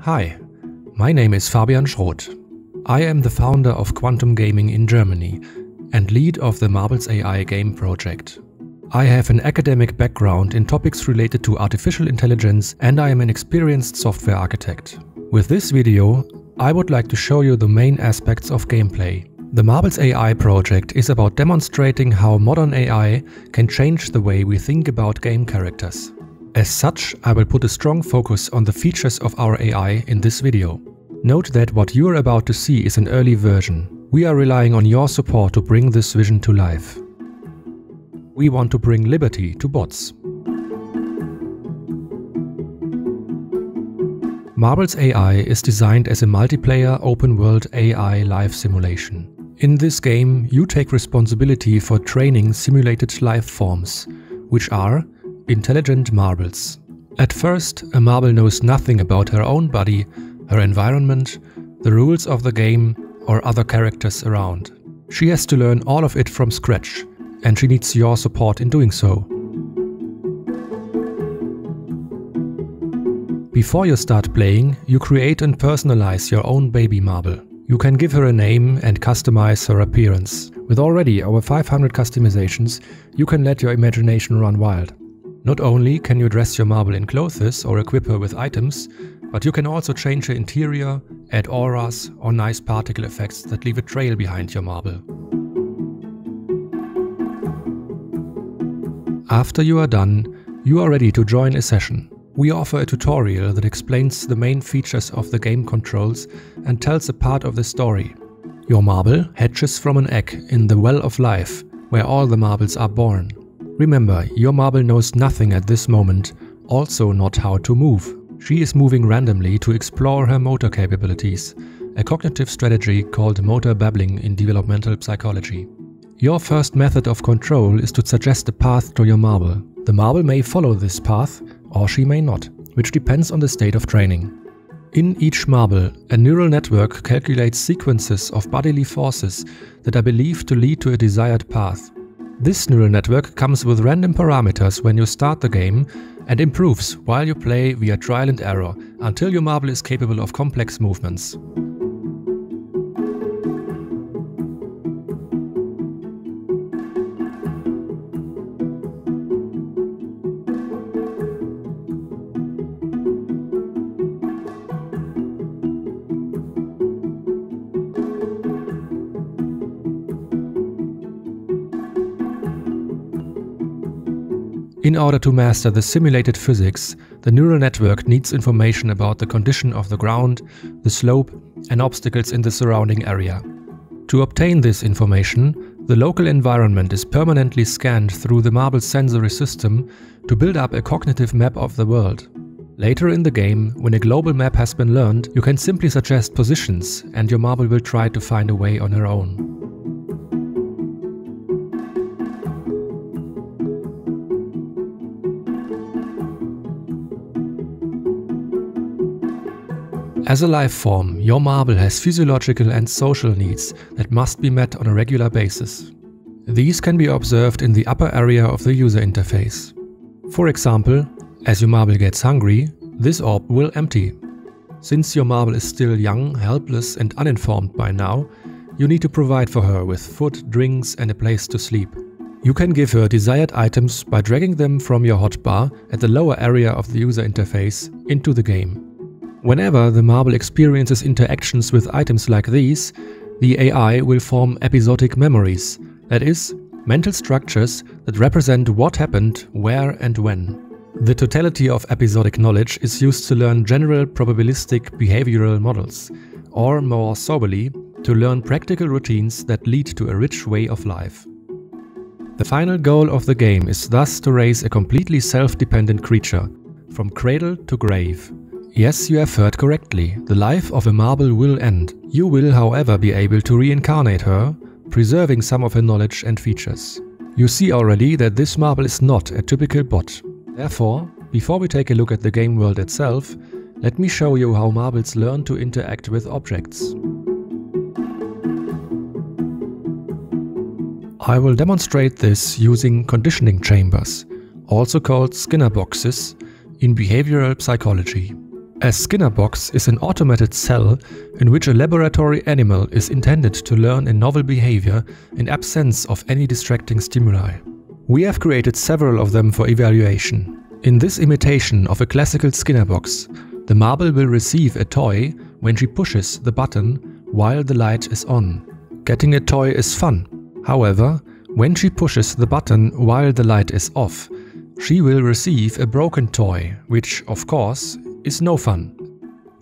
Hi, my name is Fabian Schroth. I am the founder of Quantum Gaming in Germany and lead of the Marbles AI game project. I have an academic background in topics related to artificial intelligence and I am an experienced software architect. With this video, I would like to show you the main aspects of gameplay. The Marbles AI project is about demonstrating how modern AI can change the way we think about game characters. As such, I will put a strong focus on the features of our AI in this video. Note that what you are about to see is an early version. We are relying on your support to bring this vision to life. We want to bring liberty to bots. Marbles AI is designed as a multiplayer open-world AI life simulation. In this game, you take responsibility for training simulated life forms, which are intelligent marbles. At first, a marble knows nothing about her own body, her environment, the rules of the game, or other characters around. She has to learn all of it from scratch, and she needs your support in doing so. Before you start playing, you create and personalize your own baby marble. You can give her a name and customize her appearance. With already over 500 customizations, you can let your imagination run wild. Not only can you dress your marble in clothes or equip her with items, but you can also change her interior, add auras or nice particle effects that leave a trail behind your marble. After you are done, you are ready to join a session. We offer a tutorial that explains the main features of the game controls and tells a part of the story. Your marble hatches from an egg in the well of life, where all the marbles are born. Remember, your marble knows nothing at this moment, also not how to move. She is moving randomly to explore her motor capabilities, a cognitive strategy called motor babbling in developmental psychology. Your first method of control is to suggest a path to your marble. The marble may follow this path or she may not, which depends on the state of training. In each marble, a neural network calculates sequences of bodily forces that are believed to lead to a desired path. This neural network comes with random parameters when you start the game and improves while you play via trial and error until your marble is capable of complex movements. In order to master the simulated physics, the neural network needs information about the condition of the ground, the slope, and obstacles in the surrounding area. To obtain this information, the local environment is permanently scanned through the marble sensory system to build up a cognitive map of the world. Later in the game, when a global map has been learned, you can simply suggest positions and your marble will try to find a way on her own. As a life form, your marble has physiological and social needs that must be met on a regular basis. These can be observed in the upper area of the user interface. For example, as your marble gets hungry, this orb will empty. Since your marble is still young, helpless and uninformed by now, you need to provide for her with food, drinks and a place to sleep. You can give her desired items by dragging them from your hotbar at the lower area of the user interface into the game. Whenever the marble experiences interactions with items like these, the AI will form episodic memories, that is, mental structures that represent what happened, where and when. The totality of episodic knowledge is used to learn general probabilistic behavioral models, or more soberly, to learn practical routines that lead to a rich way of life. The final goal of the game is thus to raise a completely self-dependent creature, from cradle to grave. Yes, you have heard correctly. The life of a marble will end. You will, however, be able to reincarnate her, preserving some of her knowledge and features. You see already that this marble is not a typical bot. Therefore, before we take a look at the game world itself, let me show you how marbles learn to interact with objects. I will demonstrate this using conditioning chambers, also called Skinner boxes, in behavioral psychology. A Skinner box is an automated cell in which a laboratory animal is intended to learn a novel behavior in absence of any distracting stimuli. We have created several of them for evaluation. In this imitation of a classical Skinner box, the marble will receive a toy when she pushes the button while the light is on. Getting a toy is fun. However, when she pushes the button while the light is off, she will receive a broken toy, which, of course, is no fun.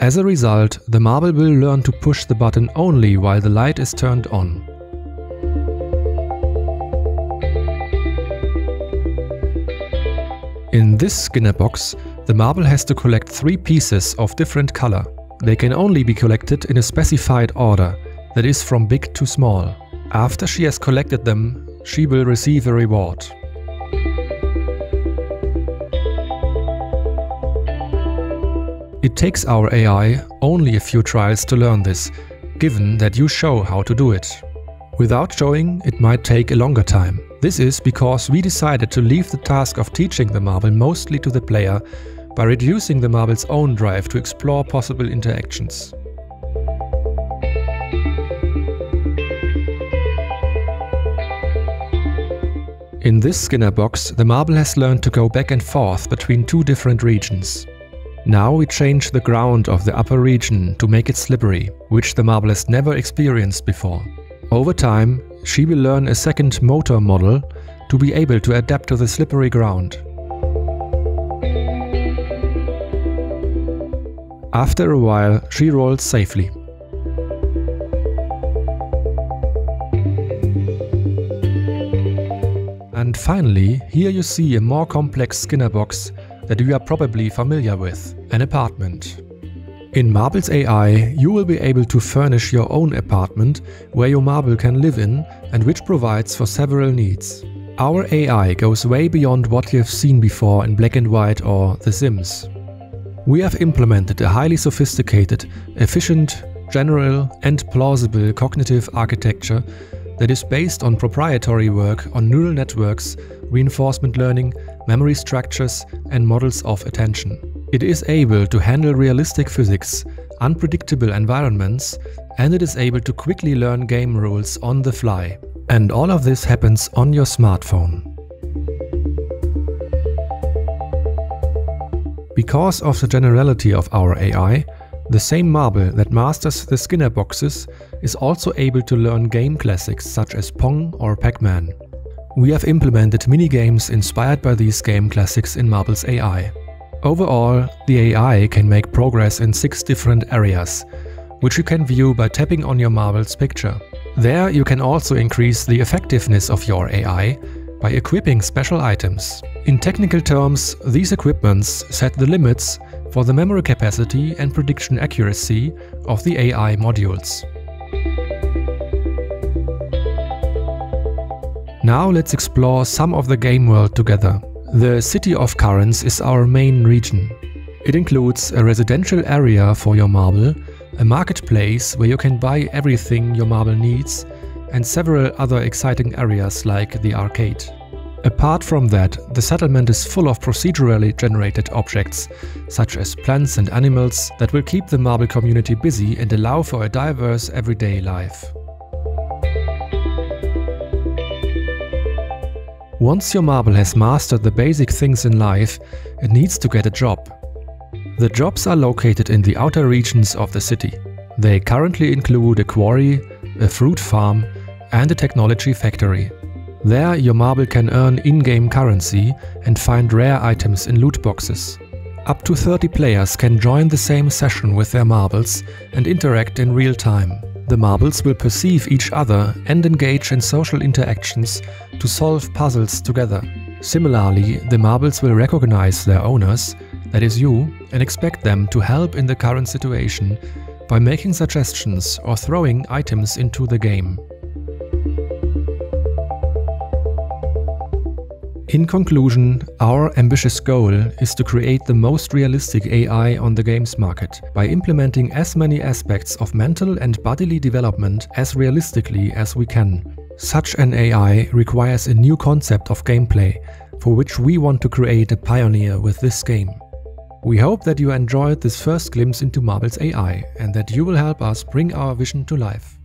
As a result, the marble will learn to push the button only while the light is turned on. In this Skinner box, the marble has to collect three pieces of different color. They can only be collected in a specified order, that is from big to small. After she has collected them, she will receive a reward. It takes our AI only a few trials to learn this, given that you show how to do it. Without showing, it might take a longer time. This is because we decided to leave the task of teaching the marble mostly to the player by reducing the marble's own drive to explore possible interactions. In this Skinner box, the marble has learned to go back and forth between two different regions. Now we change the ground of the upper region to make it slippery, which the marble has never experienced before. Over time, she will learn a second motor model to be able to adapt to the slippery ground. After a while, she rolls safely. And finally, here you see a more complex Skinner box that you are probably familiar with, an apartment. In Marbles AI, you will be able to furnish your own apartment where your marble can live in and which provides for several needs. Our AI goes way beyond what you have seen before in Black and White or The Sims. We have implemented a highly sophisticated, efficient, general and plausible cognitive architecture that is based on proprietary work on neural networks, reinforcement learning, memory structures, and models of attention. It is able to handle realistic physics, unpredictable environments, and it is able to quickly learn game rules on the fly. And all of this happens on your smartphone. Because of the generality of our AI, the same marble that masters the Skinner boxes is also able to learn game classics such as Pong or Pac-Man. We have implemented minigames inspired by these game classics in Marbles AI. Overall, the AI can make progress in six different areas, which you can view by tapping on your Marble's picture. There you can also increase the effectiveness of your AI by equipping special items. In technical terms, these equipments set the limits for the memory capacity and prediction accuracy of the AI modules. Now let's explore some of the game world together. The City of Currents is our main region. It includes a residential area for your marble, a marketplace where you can buy everything your marble needs, and several other exciting areas like the arcade. Apart from that, the settlement is full of procedurally generated objects, such as plants and animals, that will keep the marble community busy and allow for a diverse everyday life. Once your marble has mastered the basic things in life, it needs to get a job. The jobs are located in the outer regions of the city. They currently include a quarry, a fruit farm, and a technology factory. There your marble can earn in-game currency and find rare items in loot boxes. Up to 30 players can join the same session with their marbles and interact in real time. The marbles will perceive each other and engage in social interactions to solve puzzles together. Similarly, the marbles will recognize their owners, that is you, and expect them to help in the current situation by making suggestions or throwing items into the game. In conclusion, our ambitious goal is to create the most realistic AI on the games market by implementing as many aspects of mental and bodily development as realistically as we can. Such an AI requires a new concept of gameplay, for which we want to create a pioneer with this game. We hope that you enjoyed this first glimpse into Marbles AI and that you will help us bring our vision to life.